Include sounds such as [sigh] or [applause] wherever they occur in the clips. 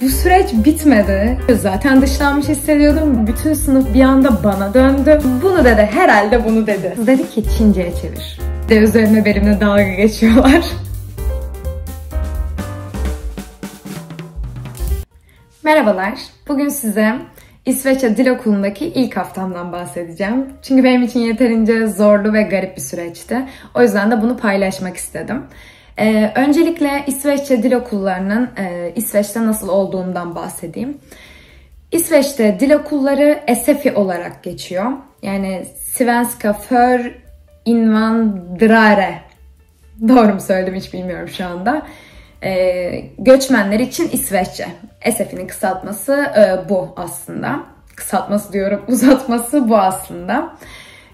Bu süreç bitmedi. Zaten dışlanmış hissediyordum. Bütün sınıf bir anda bana döndü. Bunu dedi, herhalde bunu dedi. Dedi ki Çince'ye çevir. De üzerine benimle dalga geçiyorlar. Merhabalar. Bugün size İsveç'e dil okulundaki ilk haftamdan bahsedeceğim. Çünkü benim için yeterince zorlu ve garip bir süreçti. O yüzden de bunu paylaşmak istedim. Ee, öncelikle İsveççe dil okullarının e, İsveç'te nasıl olduğundan bahsedeyim. İsveç'te dil okulları SFI olarak geçiyor. Yani Svenska för invandrare. Doğru mu söyledim hiç bilmiyorum şu anda. Ee, göçmenler için İsveççe. SFI'nin kısaltması e, bu aslında. Kısaltması diyorum, [laughs] uzatması bu aslında.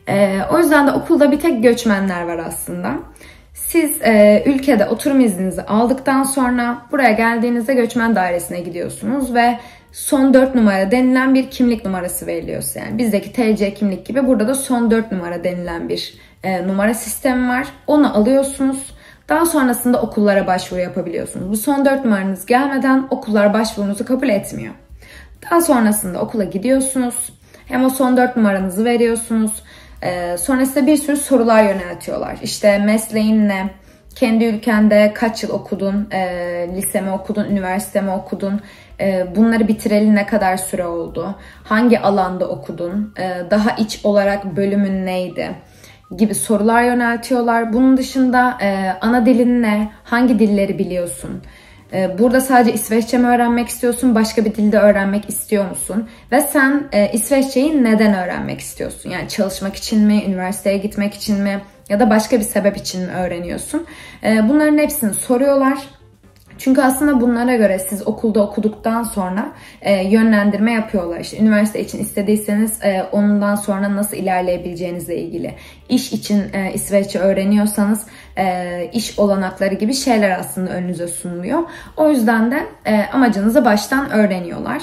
Ee, o yüzden de okulda bir tek göçmenler var aslında. Siz e, ülkede oturum izninizi aldıktan sonra buraya geldiğinizde göçmen dairesine gidiyorsunuz ve son 4 numara denilen bir kimlik numarası veriliyor. Yani bizdeki TC kimlik gibi burada da son 4 numara denilen bir e, numara sistemi var. Onu alıyorsunuz. Daha sonrasında okullara başvuru yapabiliyorsunuz. Bu son 4 numaranız gelmeden okullar başvurunuzu kabul etmiyor. Daha sonrasında okula gidiyorsunuz. Hem o son 4 numaranızı veriyorsunuz. Ee, sonrasında bir sürü sorular yöneltiyorlar. İşte mesleğin ne? Kendi ülkende kaç yıl okudun? E, lise mi okudun? Üniversite mi okudun? E, bunları bitireli ne kadar süre oldu? Hangi alanda okudun? E, daha iç olarak bölümün neydi? gibi sorular yöneltiyorlar. Bunun dışında e, ana dilin ne? Hangi dilleri biliyorsun? E, burada sadece İsveççe mi öğrenmek istiyorsun? Başka bir dilde öğrenmek istiyor musun? Ve sen e, İsveççeyi neden öğrenmek istiyorsun? Yani çalışmak için mi? Üniversiteye gitmek için mi? Ya da başka bir sebep için mi öğreniyorsun? E, bunların hepsini soruyorlar. Çünkü aslında bunlara göre siz okulda okuduktan sonra e, yönlendirme yapıyorlar. İşte üniversite için istediyseniz e, ondan sonra nasıl ilerleyebileceğinizle ilgili. İş için e, İsveççe öğreniyorsanız e, iş olanakları gibi şeyler aslında önünüze sunuluyor. O yüzden de e, amacınızı baştan öğreniyorlar.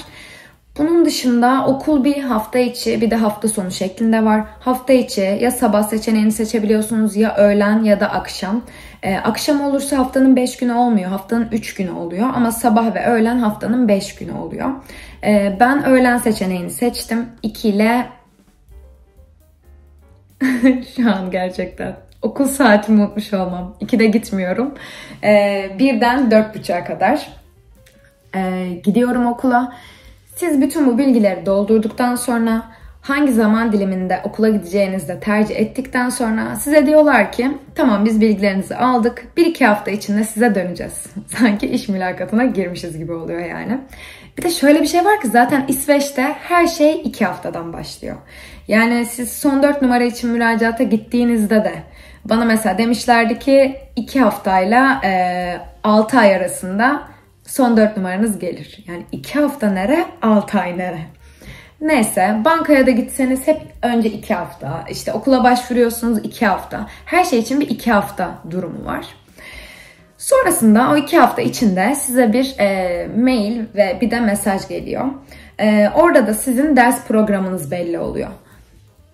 Bunun dışında okul bir hafta içi bir de hafta sonu şeklinde var. Hafta içi ya sabah seçeneğini seçebiliyorsunuz ya öğlen ya da akşam. Ee, akşam olursa haftanın 5 günü olmuyor. Haftanın 3 günü oluyor. Ama sabah ve öğlen haftanın 5 günü oluyor. Ee, ben öğlen seçeneğini seçtim. 2 ile [laughs] şu an gerçekten okul saatimi unutmuş olmam. 2'de gitmiyorum. Ee, birden 4.30'a kadar ee, gidiyorum okula. Siz bütün bu bilgileri doldurduktan sonra hangi zaman diliminde okula gideceğinizi de tercih ettikten sonra size diyorlar ki tamam biz bilgilerinizi aldık. Bir iki hafta içinde size döneceğiz. [laughs] Sanki iş mülakatına girmişiz gibi oluyor yani. Bir de şöyle bir şey var ki zaten İsveç'te her şey iki haftadan başlıyor. Yani siz son dört numara için müracaata gittiğinizde de bana mesela demişlerdi ki iki haftayla e, 6 ay arasında son 4 numaranız gelir. Yani 2 hafta nere, 6 ay nere. Neyse bankaya da gitseniz hep önce 2 hafta. İşte okula başvuruyorsunuz 2 hafta. Her şey için bir 2 hafta durumu var. Sonrasında o 2 hafta içinde size bir e, mail ve bir de mesaj geliyor. E, orada da sizin ders programınız belli oluyor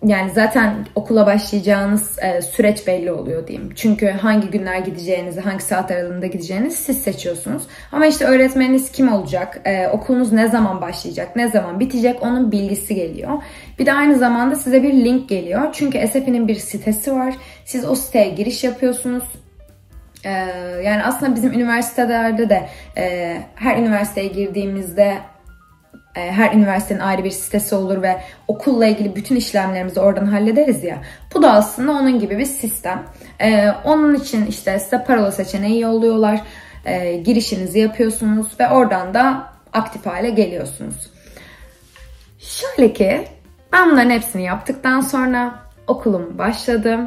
yani zaten okula başlayacağınız e, süreç belli oluyor diyeyim. Çünkü hangi günler gideceğinizi, hangi saat aralığında gideceğinizi siz seçiyorsunuz. Ama işte öğretmeniniz kim olacak, e, okulunuz ne zaman başlayacak, ne zaman bitecek onun bilgisi geliyor. Bir de aynı zamanda size bir link geliyor. Çünkü SF'nin bir sitesi var. Siz o siteye giriş yapıyorsunuz. Ee, yani aslında bizim üniversitelerde de e, her üniversiteye girdiğimizde e, her üniversitenin ayrı bir sitesi olur ve okulla ilgili bütün işlemlerimizi oradan hallederiz ya. Bu da aslında onun gibi bir sistem. Ee, onun için işte size parola seçeneği yolluyorlar. Ee, girişinizi yapıyorsunuz ve oradan da aktif hale geliyorsunuz. Şöyle ki ben bunların hepsini yaptıktan sonra okulum başladı.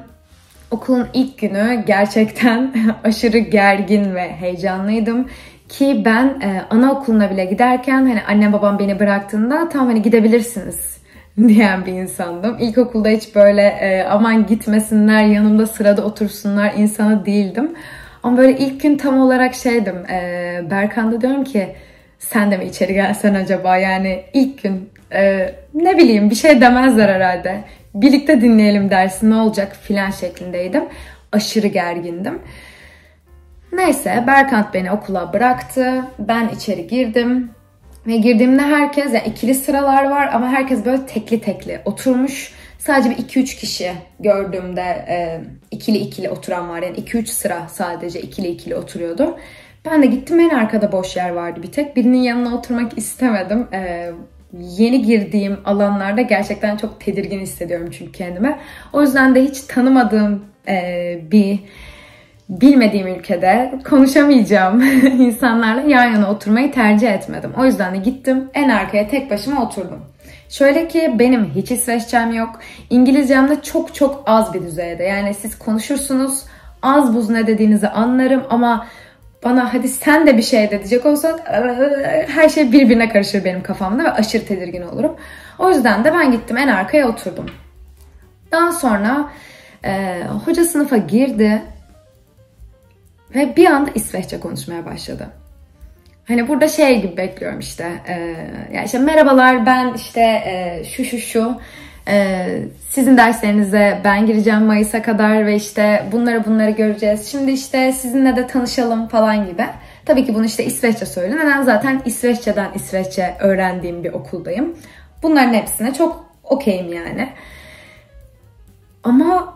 Okulun ilk günü gerçekten [laughs] aşırı gergin ve heyecanlıydım. Ki ben e, anaokuluna bile giderken hani annem babam beni bıraktığında tam hani gidebilirsiniz [laughs] diyen bir insandım. İlkokulda hiç böyle e, aman gitmesinler yanımda sırada otursunlar insanı değildim. Ama böyle ilk gün tam olarak şeydim. E, Berkan'da diyorum ki sen de mi içeri gelsen acaba? Yani ilk gün e, ne bileyim bir şey demezler herhalde. Birlikte dinleyelim dersi ne olacak filan şeklindeydim. Aşırı gergindim. Neyse Berkant beni okula bıraktı. Ben içeri girdim. Ve girdiğimde herkes, yani ikili sıralar var ama herkes böyle tekli tekli oturmuş. Sadece bir 2-3 kişi gördüğümde e, ikili ikili oturan var. Yani 2-3 sıra sadece ikili ikili oturuyordu. Ben de gittim en arkada boş yer vardı bir tek. Birinin yanına oturmak istemedim. E, yeni girdiğim alanlarda gerçekten çok tedirgin hissediyorum çünkü kendime. O yüzden de hiç tanımadığım e, bir bilmediğim ülkede konuşamayacağım [laughs] insanlarla yan yana oturmayı tercih etmedim. O yüzden de gittim en arkaya tek başıma oturdum. Şöyle ki benim hiç İsveççem yok. İngilizcem de çok çok az bir düzeyde. Yani siz konuşursunuz az buz ne dediğinizi anlarım ama bana hadi sen de bir şey de diyecek olsan her şey birbirine karışır benim kafamda ve aşırı tedirgin olurum. O yüzden de ben gittim en arkaya oturdum. Daha sonra e, hoca sınıfa girdi ve bir anda İsveççe konuşmaya başladı. Hani burada şey gibi bekliyorum işte. E, yani işte merhabalar ben işte e, şu şu şu e, sizin derslerinize ben gireceğim Mayıs'a kadar ve işte bunları bunları göreceğiz. Şimdi işte sizinle de tanışalım falan gibi. Tabii ki bunu işte İsveççe söylüyor. Neden? Zaten İsveççeden İsveççe öğrendiğim bir okuldayım. Bunların hepsine çok okeyim yani. Ama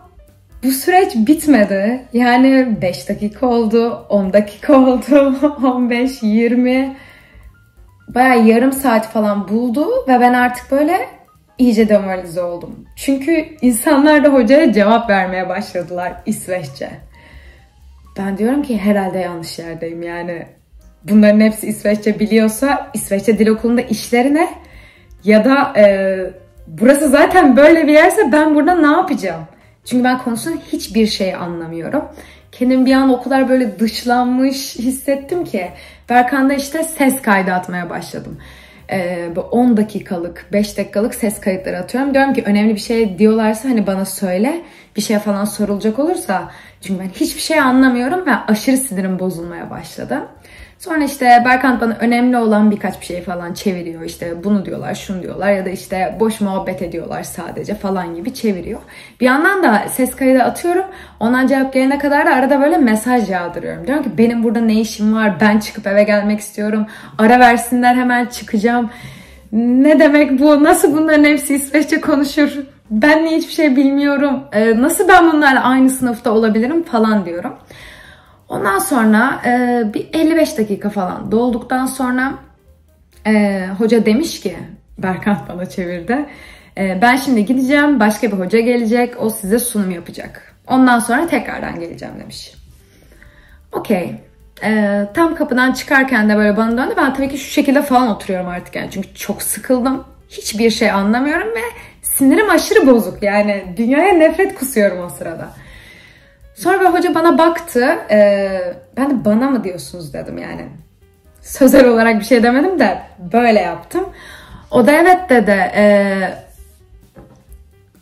bu süreç bitmedi. Yani 5 dakika oldu, 10 dakika oldu, 15, 20 baya yarım saat falan buldu ve ben artık böyle iyice demoralize oldum. Çünkü insanlar da hocaya cevap vermeye başladılar İsveççe. Ben diyorum ki herhalde yanlış yerdeyim yani. Bunların hepsi İsveççe biliyorsa İsveççe Dil Okulu'nda işleri ne? Ya da e, burası zaten böyle bir yerse ben burada ne yapacağım? Çünkü ben konusunda hiçbir şey anlamıyorum. Kendimi bir an o kadar böyle dışlanmış hissettim ki Berkan'da işte ses kaydı atmaya başladım. Ee, 10 dakikalık, 5 dakikalık ses kayıtları atıyorum. Diyorum ki önemli bir şey diyorlarsa hani bana söyle. Bir şey falan sorulacak olursa. Çünkü ben hiçbir şey anlamıyorum ve aşırı sinirim bozulmaya başladı. Sonra işte Berkant bana önemli olan birkaç bir şey falan çeviriyor. İşte bunu diyorlar, şunu diyorlar ya da işte boş muhabbet ediyorlar sadece falan gibi çeviriyor. Bir yandan da ses kaydı atıyorum. Ondan cevap gelene kadar da arada böyle mesaj yağdırıyorum. Diyorum ki benim burada ne işim var? Ben çıkıp eve gelmek istiyorum. Ara versinler hemen çıkacağım. Ne demek bu? Nasıl bunların hepsi İsveççe konuşur? Ben niye hiçbir şey bilmiyorum? Ee, nasıl ben bunlarla aynı sınıfta olabilirim falan diyorum. Ondan sonra e, bir 55 dakika falan dolduktan sonra e, hoca demiş ki Berkant bana çevirdi. E, ben şimdi gideceğim başka bir hoca gelecek o size sunum yapacak. Ondan sonra tekrardan geleceğim demiş. Okey. E, tam kapıdan çıkarken de böyle bana döndü. Ben tabii ki şu şekilde falan oturuyorum artık yani. Çünkü çok sıkıldım. Hiçbir şey anlamıyorum ve sinirim aşırı bozuk. Yani dünyaya nefret kusuyorum o sırada. Sonra hoca bana baktı. E, ben de bana mı diyorsunuz dedim yani. Sözel olarak bir şey demedim de böyle yaptım. O da evet dedi. E,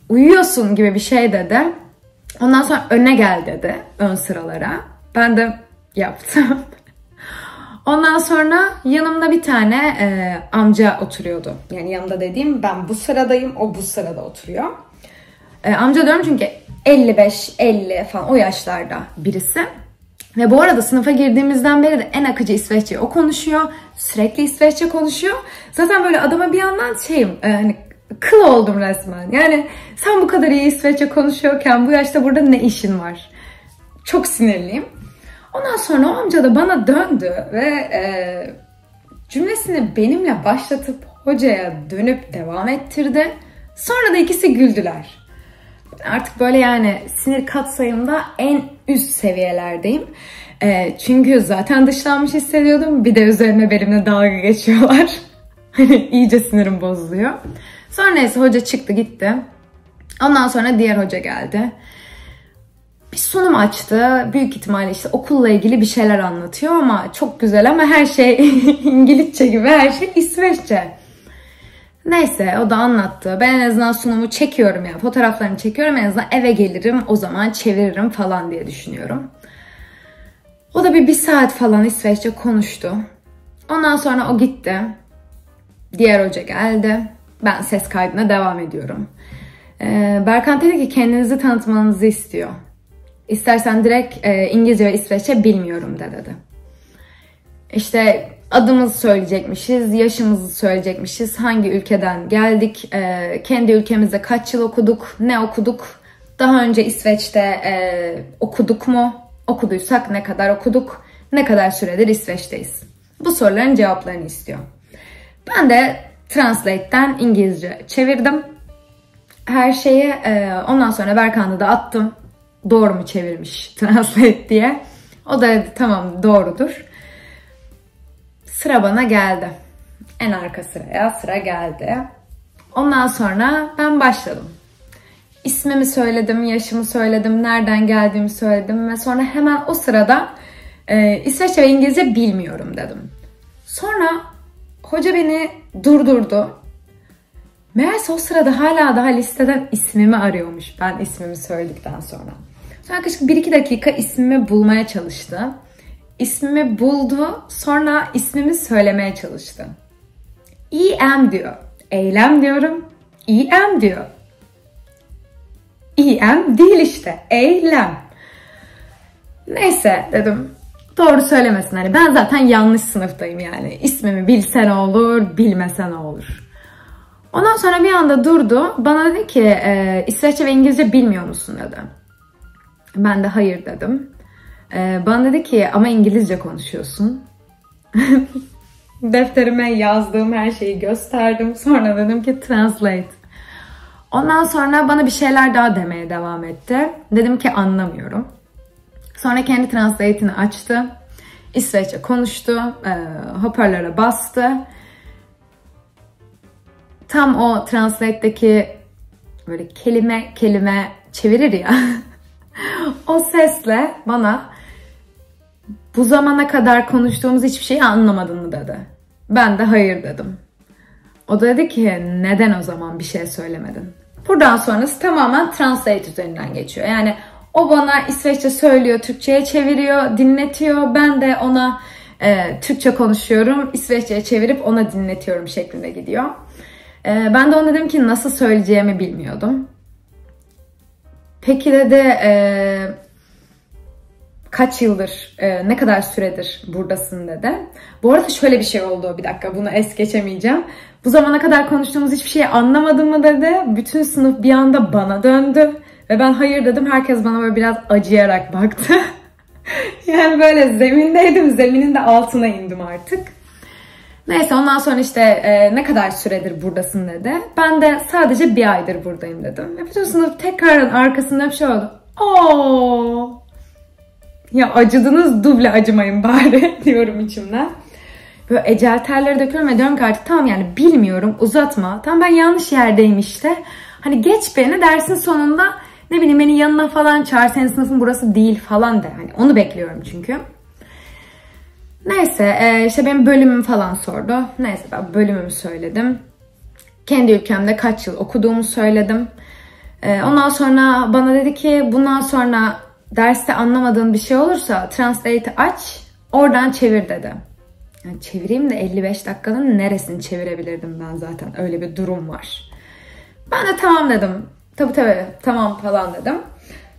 uyuyorsun gibi bir şey dedi. Ondan sonra öne gel dedi ön sıralara. Ben de yaptım. [laughs] Ondan sonra yanımda bir tane e, amca oturuyordu. Yani yanımda dediğim ben bu sıradayım, o bu sırada oturuyor. E, amca diyorum çünkü 55-50 falan o yaşlarda birisi. Ve bu arada sınıfa girdiğimizden beri de en akıcı İsveççe o konuşuyor. Sürekli İsveççe konuşuyor. Zaten böyle adama bir yandan şeyim e, hani kıl oldum resmen. Yani sen bu kadar iyi İsveççe konuşuyorken bu yaşta burada ne işin var? Çok sinirliyim. Ondan sonra o amca da bana döndü ve e, cümlesini benimle başlatıp hocaya dönüp devam ettirdi. Sonra da ikisi güldüler. Artık böyle yani sinir katsayımda en üst seviyelerdeyim. E, çünkü zaten dışlanmış hissediyordum. Bir de üzerine benimle dalga geçiyorlar. [laughs] Hani iyice sinirim bozuluyor. Sonra neyse hoca çıktı gitti. Ondan sonra diğer hoca geldi. Bir sunum açtı. Büyük ihtimalle işte okulla ilgili bir şeyler anlatıyor ama çok güzel ama her şey [laughs] İngilizce gibi her şey İsveççe. Neyse o da anlattı. Ben en azından sunumu çekiyorum ya. Fotoğraflarını çekiyorum en azından eve gelirim o zaman çeviririm falan diye düşünüyorum. O da bir, bir saat falan İsveççe konuştu. Ondan sonra o gitti. Diğer hoca geldi. Ben ses kaydına devam ediyorum. Ee, Berkant dedi ki kendinizi tanıtmanızı istiyor. İstersen direkt e, İngilizce ve İsveççe bilmiyorum de dedi. İşte adımızı söyleyecekmişiz, yaşımızı söyleyecekmişiz, hangi ülkeden geldik, e, kendi ülkemizde kaç yıl okuduk, ne okuduk, daha önce İsveç'te e, okuduk mu, okuduysak ne kadar okuduk, ne kadar süredir İsveç'teyiz. Bu soruların cevaplarını istiyor. Ben de Translate'den İngilizce çevirdim. Her şeyi e, ondan sonra Berkan'da da attım. Doğru mu çevirmiş Translate diye. O da dedi tamam doğrudur. Sıra bana geldi. En arka sıraya sıra geldi. Ondan sonra ben başladım. İsmimi söyledim, yaşımı söyledim, nereden geldiğimi söyledim ve sonra hemen o sırada e, İsveççe ve İngilizce bilmiyorum dedim. Sonra hoca beni durdurdu. Meğerse o sırada hala daha listeden ismimi arıyormuş ben ismimi söyledikten sonra. Sonra yaklaşık 1-2 dakika ismimi bulmaya çalıştı. İsmimi buldu, sonra ismimi söylemeye çalıştı. EM diyor. Eylem diyorum. EM diyor. EM değil işte. Eylem. Neyse dedim. Doğru söylemesin hani ben zaten yanlış sınıftayım yani. İsmimi bilsen olur, bilmesen olur. Ondan sonra bir anda durdu. Bana dedi ki e, İsveççe ve İngilizce bilmiyor musun dedi. Ben de hayır dedim. E, bana dedi ki ama İngilizce konuşuyorsun. [laughs] Defterime yazdığım her şeyi gösterdim. Sonra dedim ki translate. Ondan sonra bana bir şeyler daha demeye devam etti. Dedim ki anlamıyorum. Sonra kendi translate'ini açtı. İsveççe konuştu. E, hoparlöre bastı. Tam o translate'deki böyle kelime kelime çevirir ya. [laughs] o sesle bana bu zamana kadar konuştuğumuz hiçbir şeyi anlamadın mı dedi. Ben de hayır dedim. O da dedi ki neden o zaman bir şey söylemedin? Buradan sonrası tamamen translate üzerinden geçiyor. Yani o bana İsveççe söylüyor, Türkçe'ye çeviriyor, dinletiyor. Ben de ona e, Türkçe konuşuyorum, İsveççe'ye çevirip ona dinletiyorum şeklinde gidiyor. E, ben de ona dedim ki nasıl söyleyeceğimi bilmiyordum. Peki dedi e, kaç yıldır, e, ne kadar süredir buradasın dedi. Bu arada şöyle bir şey oldu. Bir dakika bunu es geçemeyeceğim. Bu zamana kadar konuştuğumuz hiçbir şeyi anlamadın mı dedi. Bütün sınıf bir anda bana döndü. Ve ben hayır dedim. Herkes bana böyle biraz acıyarak baktı. [laughs] yani böyle zemindeydim. Zeminin de altına indim artık. Neyse ondan sonra işte e, ne kadar süredir buradasın dedi. Ben de sadece bir aydır buradayım dedim. Ve bütün sınıf tekrardan arkasında bir şey oldu. Oo. Ya acıdınız duble acımayın bari [laughs] diyorum içimden. Böyle ecel terleri döküyorum ve diyorum ki artık tamam yani bilmiyorum uzatma. Tamam ben yanlış yerdeyim işte. Hani geç beni dersin sonunda ne bileyim beni yanına falan çağır senin sınıfın burası değil falan de. Hani onu bekliyorum çünkü. Neyse e, işte benim bölümüm falan sordu. Neyse ben bölümümü söyledim. Kendi ülkemde kaç yıl okuduğumu söyledim. E, ondan sonra bana dedi ki bundan sonra derste anlamadığın bir şey olursa Translate aç oradan çevir dedi. Yani çevireyim de 55 dakikanın neresini çevirebilirdim ben zaten öyle bir durum var. Ben de tamam dedim. Tabii tabii tamam falan dedim.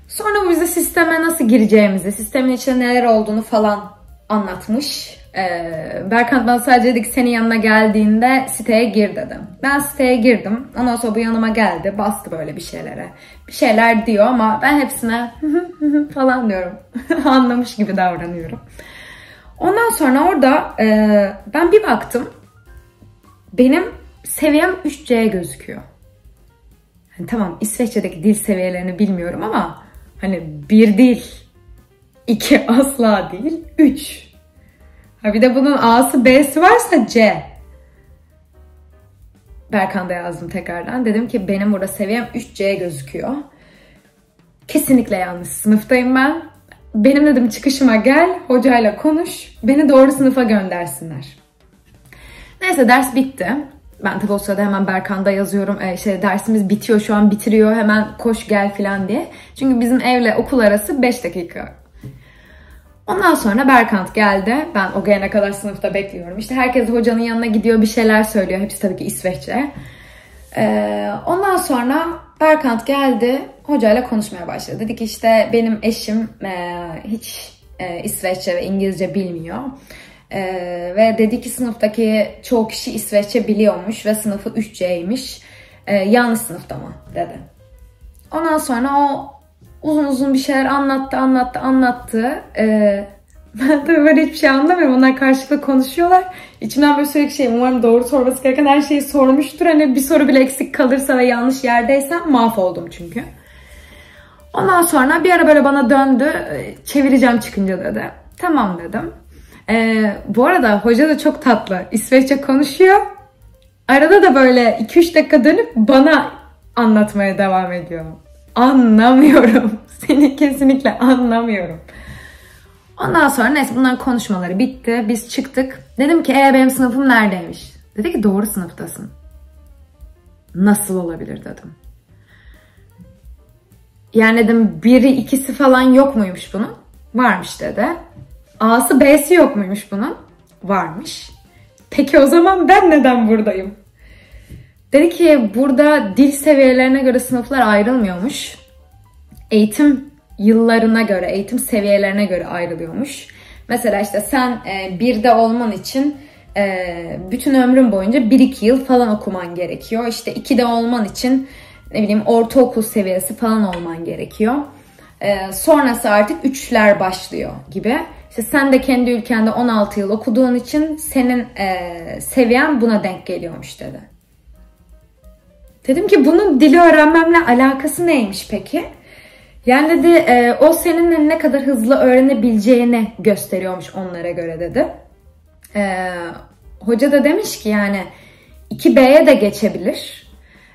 Sonra bu bize sisteme nasıl gireceğimizi, sistemin içinde neler olduğunu falan anlatmış. Ee, Berkant bana sadece dedi ki senin yanına geldiğinde siteye gir dedim. Ben siteye girdim. Ondan sonra bu yanıma geldi. Bastı böyle bir şeylere. Bir şeyler diyor ama ben hepsine falan diyorum. [laughs] Anlamış gibi davranıyorum. Ondan sonra orada e, ben bir baktım. Benim seviyem 3C gözüküyor. Yani tamam İsveççe'deki dil seviyelerini bilmiyorum ama hani bir dil, iki asla değil, üç. Ha bir de bunun A'sı B'si varsa C. Berkan'da yazdım tekrardan. Dedim ki benim burada seviyem 3C gözüküyor. Kesinlikle yanlış sınıftayım ben. Benim dedim çıkışıma gel, hocayla konuş, beni doğru sınıfa göndersinler. Neyse ders bitti. Ben tabii o sırada hemen Berkan'da yazıyorum. E, şey dersimiz bitiyor şu an bitiriyor hemen koş gel falan diye. Çünkü bizim evle okul arası 5 dakika. Ondan sonra Berkant geldi. Ben o gelene kadar sınıfta bekliyorum. İşte herkes hocanın yanına gidiyor bir şeyler söylüyor. Hepsi tabii ki İsveççe. Ee, ondan sonra Berkant geldi. hocayla konuşmaya başladı. Dedi ki işte benim eşim e, hiç e, İsveççe ve İngilizce bilmiyor. E, ve dedi ki sınıftaki çoğu kişi İsveççe biliyormuş ve sınıfı 3C'ymiş. E, yanlış sınıfta mı dedi. Ondan sonra o uzun uzun bir şeyler anlattı, anlattı, anlattı. E, [laughs] ben tabii böyle hiçbir şey anlamıyorum. Onlar karşılıklı konuşuyorlar. İçimden böyle sürekli şey umarım doğru sorması gereken her şeyi sormuştur. Hani bir soru bile eksik kalırsa ve yanlış yerdeysem mahvoldum çünkü. Ondan sonra bir ara böyle bana döndü. Çevireceğim çıkınca dedi. Tamam dedim. Ee, bu arada hoca da çok tatlı. İsveççe konuşuyor. Arada da böyle 2-3 dakika dönüp bana anlatmaya devam ediyor. Anlamıyorum. [laughs] Seni kesinlikle anlamıyorum. Ondan sonra neyse bunların konuşmaları bitti. Biz çıktık. Dedim ki e benim sınıfım neredeymiş? Dedi ki doğru sınıftasın. Nasıl olabilir dedim. Yani dedim biri ikisi falan yok muymuş bunun? Varmış dedi. A'sı B'si yok muymuş bunun? Varmış. Peki o zaman ben neden buradayım? Dedi ki burada dil seviyelerine göre sınıflar ayrılmıyormuş. Eğitim yıllarına göre, eğitim seviyelerine göre ayrılıyormuş. Mesela işte sen e, birde olman için e, bütün ömrün boyunca 1-2 yıl falan okuman gerekiyor. İşte 2'de olman için ne bileyim ortaokul seviyesi falan olman gerekiyor. E, sonrası artık üçler başlıyor gibi. İşte sen de kendi ülkende 16 yıl okuduğun için senin e, seviyen buna denk geliyormuş dedi. Dedim ki bunun dili öğrenmemle alakası neymiş peki? Yani dedi e, o seninle ne kadar hızlı öğrenebileceğini gösteriyormuş onlara göre dedi. E, hoca da demiş ki yani 2B'ye de geçebilir.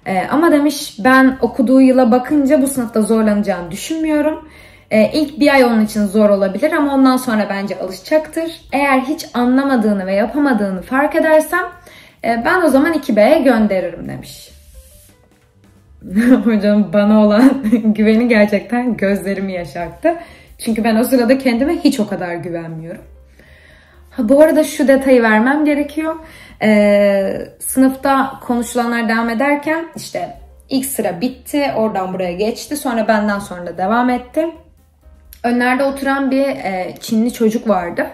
E, ama demiş ben okuduğu yıla bakınca bu sınıfta zorlanacağını düşünmüyorum. E, ilk bir ay onun için zor olabilir ama ondan sonra bence alışacaktır. Eğer hiç anlamadığını ve yapamadığını fark edersem e, ben o zaman 2B'ye gönderirim demiş. [laughs] Hocam bana olan [laughs] güveni gerçekten gözlerimi yaşarttı. Çünkü ben o sırada kendime hiç o kadar güvenmiyorum. Ha, bu arada şu detayı vermem gerekiyor. Ee, sınıfta konuşulanlar devam ederken işte ilk sıra bitti. Oradan buraya geçti. Sonra benden sonra da devam etti. Önlerde oturan bir e, Çinli çocuk vardı.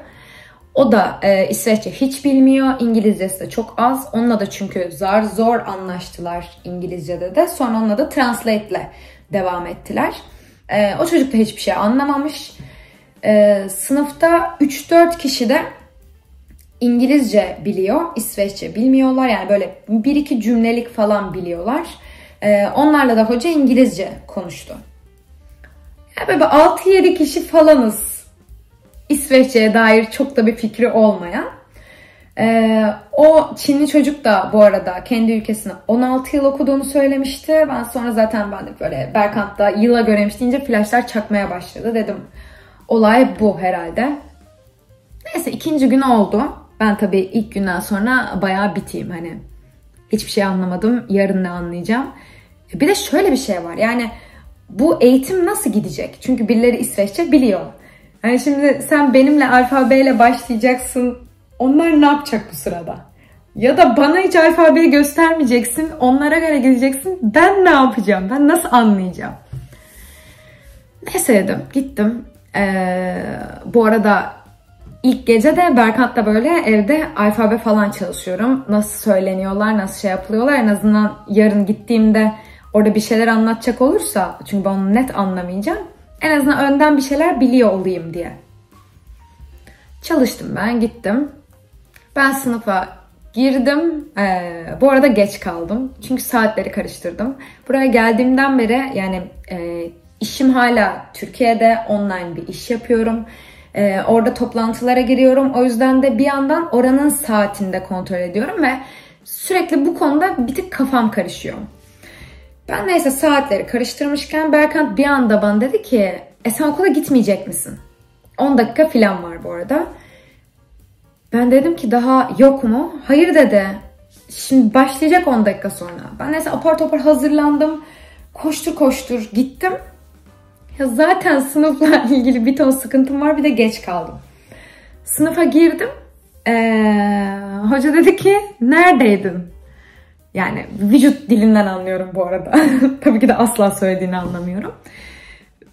O da e, İsveççe hiç bilmiyor. İngilizcesi de çok az. Onunla da çünkü zar zor anlaştılar İngilizce'de de. Sonra onunla da Translate ile devam ettiler. E, o çocuk da hiçbir şey anlamamış. E, sınıfta 3-4 kişi de İngilizce biliyor. İsveççe bilmiyorlar. Yani böyle bir iki cümlelik falan biliyorlar. E, onlarla da hoca İngilizce konuştu. Yani böyle 6-7 kişi falanız İsveççe'ye dair çok da bir fikri olmayan. Ee, o Çinli çocuk da bu arada kendi ülkesine 16 yıl okuduğunu söylemişti. Ben sonra zaten ben de böyle Berkant'ta yıla göreymiş deyince flashlar çakmaya başladı. Dedim olay bu herhalde. Neyse ikinci gün oldu. Ben tabii ilk günden sonra bayağı biteyim hani. Hiçbir şey anlamadım. Yarın ne anlayacağım. Bir de şöyle bir şey var. Yani bu eğitim nasıl gidecek? Çünkü birileri İsveççe biliyor. Yani şimdi sen benimle alfabeyle başlayacaksın. Onlar ne yapacak bu sırada? Ya da bana hiç alfabeyi göstermeyeceksin. Onlara göre gideceksin. Ben ne yapacağım? Ben nasıl anlayacağım? Neyse dedim. Gittim. Ee, bu arada ilk gece de Berkant'la böyle evde alfabe falan çalışıyorum. Nasıl söyleniyorlar, nasıl şey yapılıyorlar. En azından yarın gittiğimde orada bir şeyler anlatacak olursa çünkü ben onu net anlamayacağım. En azından önden bir şeyler biliyor olayım diye. Çalıştım ben, gittim. Ben sınıfa girdim. Ee, bu arada geç kaldım. Çünkü saatleri karıştırdım. Buraya geldiğimden beri yani e, işim hala Türkiye'de online bir iş yapıyorum. Ee, orada toplantılara giriyorum. O yüzden de bir yandan oranın saatinde kontrol ediyorum ve sürekli bu konuda bir tık kafam karışıyor. Ben neyse saatleri karıştırmışken Berkant bir anda bana dedi ki e sen okula gitmeyecek misin? 10 dakika falan var bu arada. Ben dedim ki daha yok mu? Hayır dedi. Şimdi başlayacak 10 dakika sonra. Ben neyse apar topar hazırlandım. Koştur koştur gittim. Ya zaten sınıfla [laughs] ilgili bir ton sıkıntım var bir de geç kaldım. Sınıfa girdim. Ee, hoca dedi ki neredeydin? Yani vücut dilinden anlıyorum bu arada. [laughs] tabii ki de asla söylediğini anlamıyorum.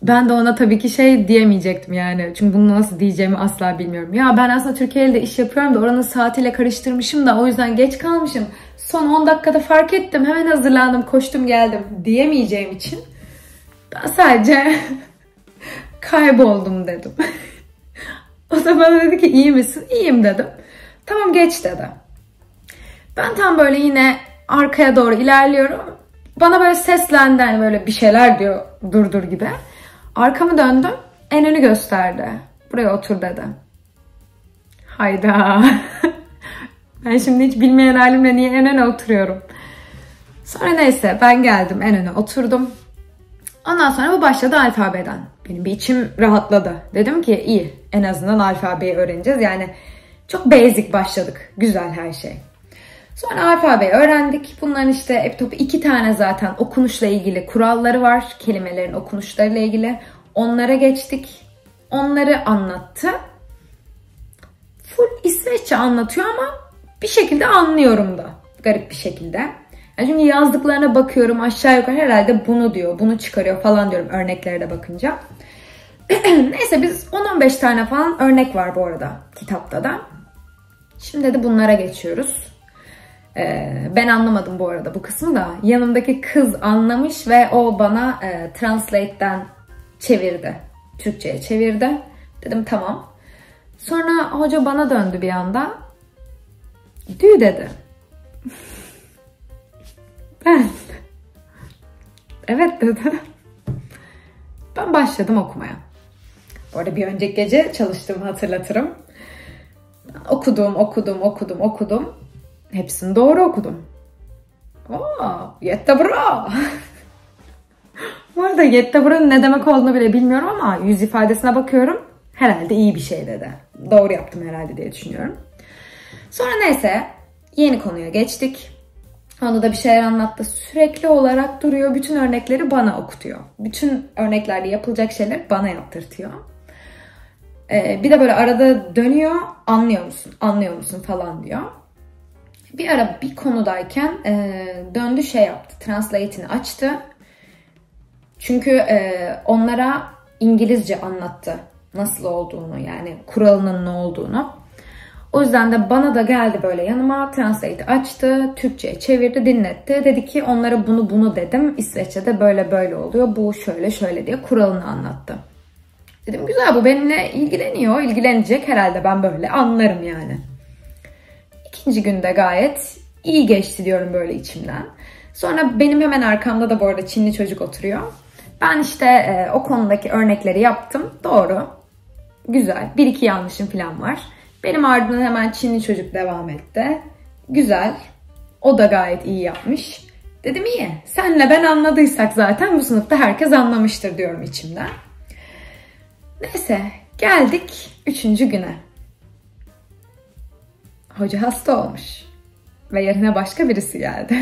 Ben de ona tabii ki şey diyemeyecektim yani. Çünkü bunu nasıl diyeceğimi asla bilmiyorum. Ya ben aslında Türkiye'de iş yapıyorum da oranın saatiyle karıştırmışım da o yüzden geç kalmışım. Son 10 dakikada fark ettim. Hemen hazırlandım, koştum geldim diyemeyeceğim için ben sadece [laughs] kayboldum dedim. [laughs] o da bana dedi ki iyi misin? İyiyim dedim. Tamam geç dedi. Ben tam böyle yine arkaya doğru ilerliyorum. Bana böyle seslendi hani böyle bir şeyler diyor durdur gibi. Arkamı döndüm. En önü gösterdi. Buraya otur dedi. Hayda. [laughs] ben şimdi hiç bilmeyen halimle niye en öne oturuyorum. Sonra neyse ben geldim en öne oturdum. Ondan sonra bu başladı alfabeden. Benim bir içim rahatladı. Dedim ki iyi en azından alfabeyi öğreneceğiz. Yani çok basic başladık. Güzel her şey. Sonra alfabeyi öğrendik. Bunların işte epitopu iki tane zaten okunuşla ilgili kuralları var. Kelimelerin okunuşlarıyla ilgili. Onlara geçtik. Onları anlattı. Full İsveççe anlatıyor ama bir şekilde anlıyorum da. Garip bir şekilde. Yani şimdi yazdıklarına bakıyorum aşağı yukarı herhalde bunu diyor, bunu çıkarıyor falan diyorum örneklere de bakınca. [clears throat] Neyse biz 10-15 tane falan örnek var bu arada kitapta da. Şimdi de bunlara geçiyoruz. Ee, ben anlamadım bu arada bu kısmı da. Yanımdaki kız anlamış ve o bana e, Translate'den çevirdi. Türkçe'ye çevirdi. Dedim tamam. Sonra hoca bana döndü bir anda. Dü dedi. [laughs] ben evet dedi. Ben başladım okumaya. Bu arada bir önceki gece çalıştığımı hatırlatırım. Okudum, okudum, okudum, okudum. Hepsini doğru okudum. Aa, yette bra. [laughs] Bu arada yette bra'nın ne demek olduğunu bile bilmiyorum ama yüz ifadesine bakıyorum. Herhalde iyi bir şey dedi. Doğru yaptım herhalde diye düşünüyorum. Sonra neyse yeni konuya geçtik. Onda da bir şeyler anlattı. Sürekli olarak duruyor. Bütün örnekleri bana okutuyor. Bütün örneklerde yapılacak şeyler bana yaptırtıyor. Ee, bir de böyle arada dönüyor. Anlıyor musun? Anlıyor musun? Falan diyor. Bir ara bir konudayken e, döndü şey yaptı. Translate'ini açtı. Çünkü e, onlara İngilizce anlattı nasıl olduğunu yani kuralının ne olduğunu. O yüzden de bana da geldi böyle yanıma translate açtı, Türkçe'ye çevirdi, dinletti. Dedi ki onlara bunu bunu dedim. İsveççe'de böyle böyle oluyor. Bu şöyle şöyle diye kuralını anlattı. Dedim güzel bu benimle ilgileniyor. ilgilenecek herhalde ben böyle anlarım yani. İkinci günde gayet iyi geçti diyorum böyle içimden. Sonra benim hemen arkamda da bu arada Çinli çocuk oturuyor. Ben işte e, o konudaki örnekleri yaptım. Doğru. Güzel. Bir iki yanlışım falan var. Benim ardından hemen Çinli çocuk devam etti. Güzel. O da gayet iyi yapmış. Dedim iyi. Senle ben anladıysak zaten bu sınıfta herkes anlamıştır diyorum içimden. Neyse geldik üçüncü güne. Hoca hasta olmuş. Ve yerine başka birisi geldi.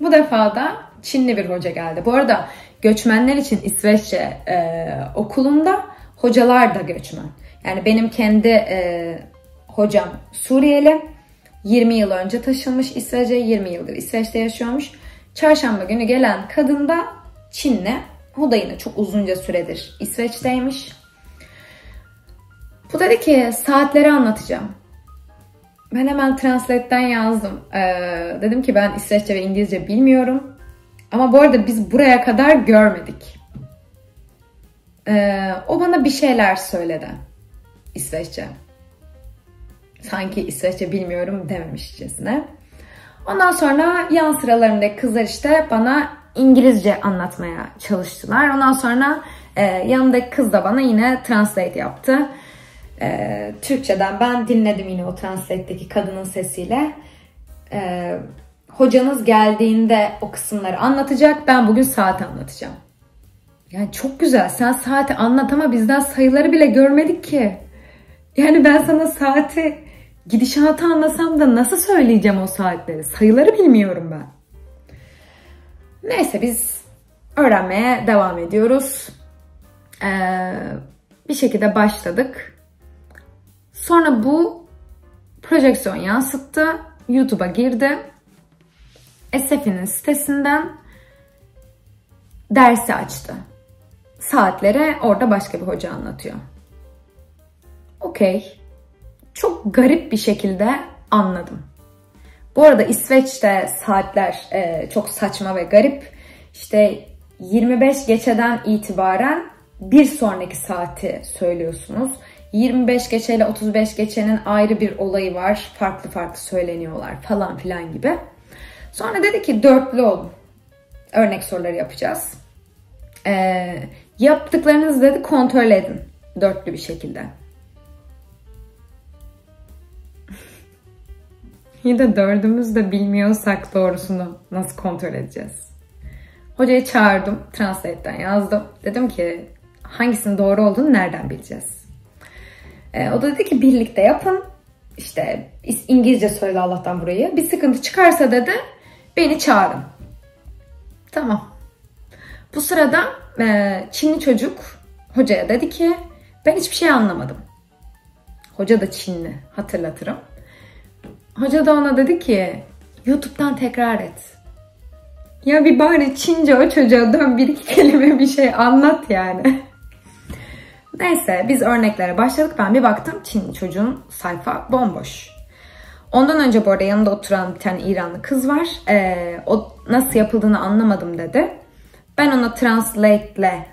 bu defa da Çinli bir hoca geldi. Bu arada göçmenler için İsveççe e, okulunda hocalar da göçmen. Yani benim kendi e, hocam Suriyeli. 20 yıl önce taşınmış İsveç'e. 20 yıldır İsveç'te yaşıyormuş. Çarşamba günü gelen kadın da Çinli. O da yine çok uzunca süredir İsveç'teymiş. Bu dedi ki saatleri anlatacağım. Ben hemen Translate'den yazdım. Ee, dedim ki ben İsveççe ve İngilizce bilmiyorum. Ama bu arada biz buraya kadar görmedik. Ee, o bana bir şeyler söyledi. İsveççe. Sanki İsveççe bilmiyorum dememişçesine. Ondan sonra yan sıralarındaki kızlar işte bana İngilizce anlatmaya çalıştılar. Ondan sonra e, yanındaki kız da bana yine translate yaptı. E, Türkçeden ben dinledim yine o translate'deki kadının sesiyle. E, hocanız geldiğinde o kısımları anlatacak. Ben bugün saat anlatacağım. Yani çok güzel. Sen saati anlat ama bizden sayıları bile görmedik ki. Yani ben sana saati gidişatı anlasam da nasıl söyleyeceğim o saatleri? Sayıları bilmiyorum ben. Neyse biz öğrenmeye devam ediyoruz. Ee, bir şekilde başladık. Sonra bu projeksiyon yansıttı. YouTube'a girdi. Esef'in sitesinden dersi açtı. Saatlere orada başka bir hoca anlatıyor. Okey. Çok garip bir şekilde anladım. Bu arada İsveç'te saatler e, çok saçma ve garip. İşte 25 geçeden itibaren bir sonraki saati söylüyorsunuz. 25 geçe ile 35 geçenin ayrı bir olayı var. Farklı farklı söyleniyorlar falan filan gibi. Sonra dedi ki dörtlü olun. Örnek soruları yapacağız. Ee, yaptıklarınızı dedi kontrol edin. Dörtlü bir şekilde. [laughs] İyi de dördümüz de bilmiyorsak doğrusunu nasıl kontrol edeceğiz? Hocayı çağırdım. Translate'den yazdım. Dedim ki hangisinin doğru olduğunu nereden bileceğiz? Ee, o da dedi ki birlikte yapın. İşte İngilizce söyledi Allah'tan burayı. Bir sıkıntı çıkarsa dedi beni çağırın. Tamam. Bu sırada e, Çinli çocuk hocaya dedi ki ben hiçbir şey anlamadım. Hoca da Çinli hatırlatırım. Hoca da ona dedi ki YouTube'dan tekrar et. Ya bir bari Çince o çocuğa dön bir iki kelime bir şey anlat yani. [laughs] Neyse biz örneklere başladık. Ben bir baktım Çin çocuğun sayfa bomboş. Ondan önce bu arada yanında oturan bir tane İranlı kız var. Ee, o nasıl yapıldığını anlamadım dedi. Ben ona translate ile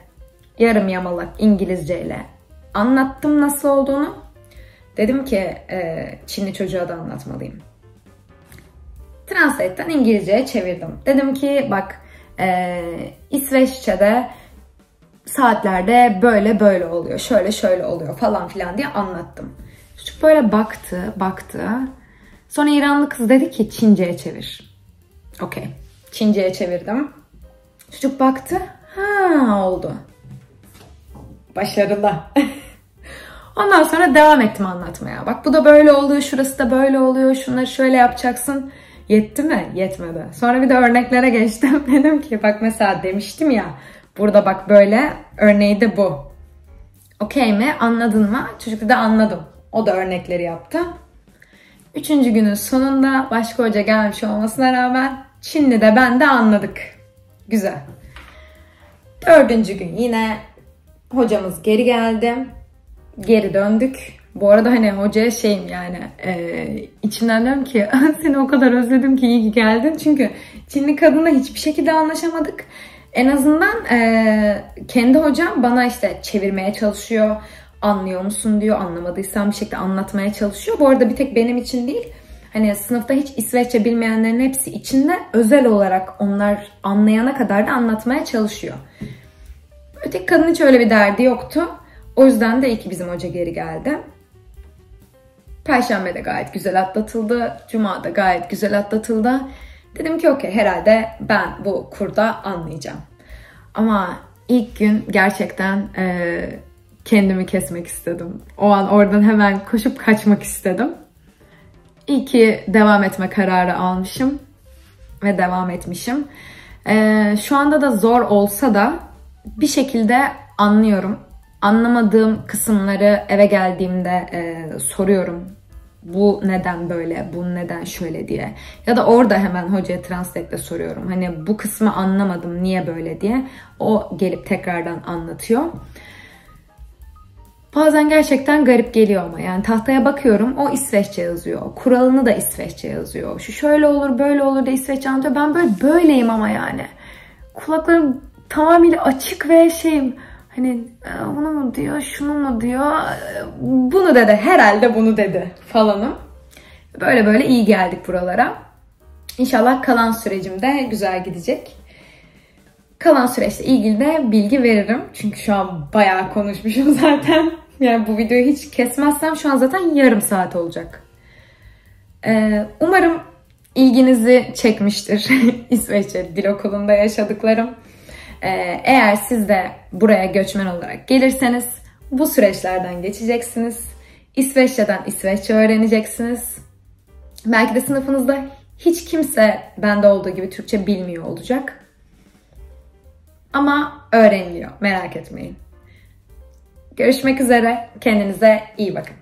yarım yamalak İngilizce ile anlattım nasıl olduğunu. Dedim ki e, Çinli çocuğa da anlatmalıyım. Translate'den İngilizceye çevirdim. Dedim ki bak e, İsveççe'de saatlerde böyle böyle oluyor, şöyle şöyle oluyor falan filan diye anlattım. Çocuk böyle baktı, baktı. Sonra İranlı kız dedi ki Çince'ye çevir. Okey. Çince'ye çevirdim. Çocuk baktı. Ha oldu. Başarılı. [laughs] Ondan sonra devam ettim anlatmaya. Bak bu da böyle oluyor, şurası da böyle oluyor, şunları şöyle yapacaksın. Yetti mi? Yetmedi. Sonra bir de örneklere geçtim. [laughs] Dedim ki bak mesela demiştim ya burada bak böyle örneği de bu. Okey mi? Anladın mı? Çocuk da anladım. O da örnekleri yaptı. Üçüncü günün sonunda başka hoca gelmiş olmasına rağmen Çinli de ben de anladık. Güzel. Dördüncü gün yine hocamız geri geldi. Geri döndük. Bu arada hani hocaya şeyim yani e, içimden diyorum ki seni o kadar özledim ki iyi ki geldin. Çünkü Çinli kadınla hiçbir şekilde anlaşamadık. En azından e, kendi hocam bana işte çevirmeye çalışıyor. Anlıyor musun diyor. Anlamadıysan bir şekilde anlatmaya çalışıyor. Bu arada bir tek benim için değil. Hani sınıfta hiç İsveççe bilmeyenlerin hepsi içinde özel olarak onlar anlayana kadar da anlatmaya çalışıyor. Öteki kadın hiç öyle bir derdi yoktu. O yüzden de iyi ki bizim hoca geri geldi. Perşembe de gayet güzel atlatıldı. Cuma da gayet güzel atlatıldı. Dedim ki okey herhalde ben bu kurda anlayacağım. Ama ilk gün gerçekten e, kendimi kesmek istedim. O an oradan hemen koşup kaçmak istedim. İyi ki devam etme kararı almışım ve devam etmişim. E, şu anda da zor olsa da bir şekilde anlıyorum. Anlamadığım kısımları eve geldiğimde e, soruyorum bu neden böyle, bu neden şöyle diye. Ya da orada hemen hocaya translate'de soruyorum. Hani bu kısmı anlamadım, niye böyle diye. O gelip tekrardan anlatıyor. Bazen gerçekten garip geliyor ama yani tahtaya bakıyorum o İsveççe yazıyor. Kuralını da İsveççe yazıyor. Şu şöyle olur böyle olur da İsveççe anlatıyor. Ben böyle böyleyim ama yani. Kulaklarım tamamıyla açık ve şeyim Hani ee, bunu mu diyor, şunu mu diyor, bunu dedi, herhalde bunu dedi falanım. Böyle böyle iyi geldik buralara. İnşallah kalan sürecim de güzel gidecek. Kalan süreçte ilgili de bilgi veririm. Çünkü şu an bayağı konuşmuşum [laughs] zaten. Yani bu videoyu hiç kesmezsem şu an zaten yarım saat olacak. Ee, umarım ilginizi çekmiştir [laughs] İsveç'e dil okulunda yaşadıklarım. Ee, eğer siz de buraya göçmen olarak gelirseniz bu süreçlerden geçeceksiniz. İsveççeden İsveççe öğreneceksiniz. Belki de sınıfınızda hiç kimse bende olduğu gibi Türkçe bilmiyor olacak. Ama öğreniliyor. Merak etmeyin. Görüşmek üzere. Kendinize iyi bakın.